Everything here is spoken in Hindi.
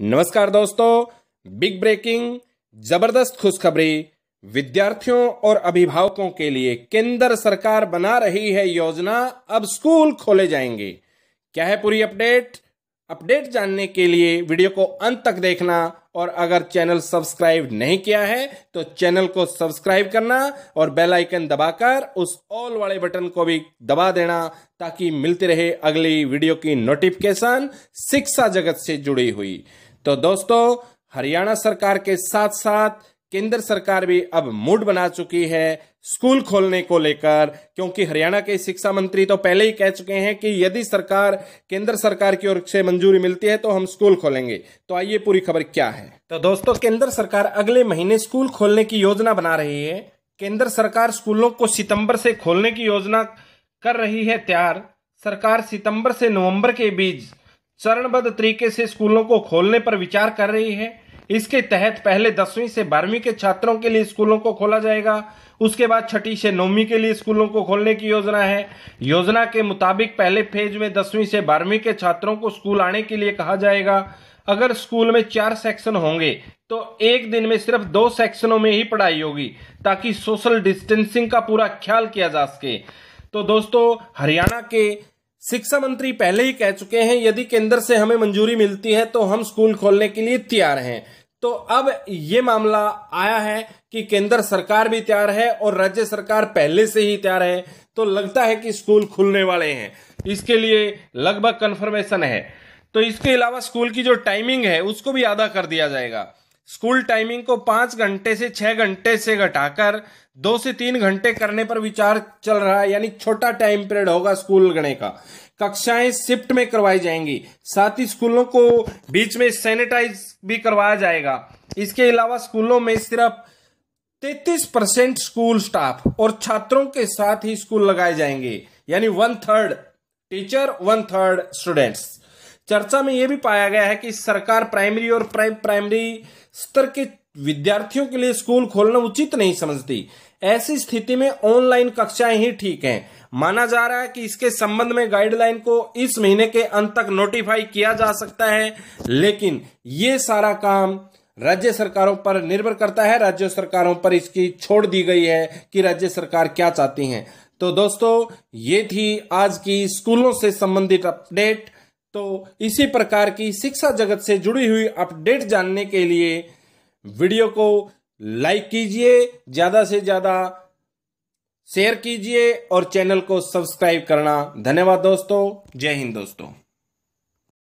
नमस्कार दोस्तों, बिग ब्रेकिंग, ज़बरदस्त खुशखबरी, विद्यार्थियों और अभिभावकों के लिए केंद्र सरकार बना रही है योजना, अब स्कूल खोले जाएँगे। क्या है पूरी अपडेट? अपडेट जानने के लिए वीडियो को अंत तक देखना और अगर चैनल सब्सक्राइब नहीं किया है तो चैनल को सब्सक्राइब करना और बेल आइकन दबाकर उस ऑल वाले बटन को भी दबा देना ताकि मिलती रहे अगली वीडियो की नोटिफिकेशन शिक्षा जगत से जुड़ी हुई। तो दोस्तों, हरियाणा सरकार के साथ साथ केंद्र सरकार भी अब मूड बना चुकी है स्कूल खोलने को लेकर, क्योंकि हरियाणा के शिक्षा मंत्री तो पहले ही कह चुके हैं कि यदि सरकार, केंद्र सरकार की ओर से मंजूरी मिलती है तो हम स्कूल खोलेंगे। तो आइए पूरी खबर क्या है। तो दोस्तों, केंद्र सरकार अगले महीने स्कूल खोलने की योजना बना रही है। केंद्र सरकार स्कूलों को सितंबर से खोलने की योजना कर रही है तैयार। सरकार सितंबर से नवंबर के बीच चरणबद्ध तरीके से स्कूलों को खोलने पर विचार कर रही है। इसके तहत पहले दसवीं से बारहवीं के छात्रों के लिए स्कूलों को खोला जाएगा। उसके बाद छठी से नौवीं के लिए स्कूलों को खोलने की योजना है। योजना के मुताबिक पहले फ़ेज़ में दसवीं से बारहवीं के छात्रों को स्कूल आने के लिए कहा जाएगा। अगर स्कूल में चार सेक्शन होंगे तो एक दिन में सिर्फ़ दो सेक्शनों में ही पढ़ाई होगी, ताकि सोशल डिस्टेंसिंग का पूरा ख्याल किया जा सके। तो दोस्तों, हरियाणा के शिक्षा मंत्री पहले ही कह चुके हैं, यदि केंद्र से हमें मंजूरी मिलती है तो हम स्कूल खोलने के लिए तैयार हैं। तो अब ये मामला आया है कि केंद्र सरकार भी तैयार है और राज्य सरकार पहले से ही तैयार है तो लगता है कि स्कूल खुलने वाले हैं। इसके लिए लगभग कंफर्मेशन है। तो इसके अलावा स्कूल की जो टाइमिंग है, उसको भी आधा कर दिया जाएगा। स्कूल टाइमिंग को पाँच घंटे से छह घंटे से घटाकर दो से तीन घंटे करने पर विचार चल रहा है, यानी छोटा टाइम पीरियड होगा स्कूल गणे का। कक्षाएँ शिफ्ट में करवाई जाएँगी, साथ ही स्कूलों को बीच में सैनिटाइज भी करवाया जाएगा। इसके अलावा स्कूलों में सिर्फ़ 33 परसेंट स्कूल स्टाफ और छात्रों के साथ ही स्कूल लगाए जाएँगे, यानी one third teacher, one third students. चर्चा में यह भी पाया गया है कि सरकार प्राइमरी और प्राइम प्राइमरी स्तर के विद्यार्थियों के लिए स्कूल खोलना उचित नहीं समझती। ऐसी स्थिति में ऑनलाइन कक्षाएँ ही ठीक हैं। माना जा रहा है कि इसके संबंध में गाइडलाइन को इस महीने के अंत तक नोटिफाई किया जा सकता है, लेकिन ये सारा काम राज्य सरकारों पर निर्भर करता है। राज्य सरकारों पर इसकी छोड़ दी गई है कि राज्य सरकार क्या चाहती हैं। तो दोस्तों, ये थी आज की स्कूलों से संबंधित अपडेट। तो इसी प्रकार की शिक्षा जगत से जुड़ी हुई अपडेट जानने के लिए वीडियो को लाइक कीजिए, ज़्यादा से ज़्यादा शेयर कीजिए और चैनल को सब्सक्राइब करना। धन्यवाद दोस्तों। जय हिंद दोस्तों।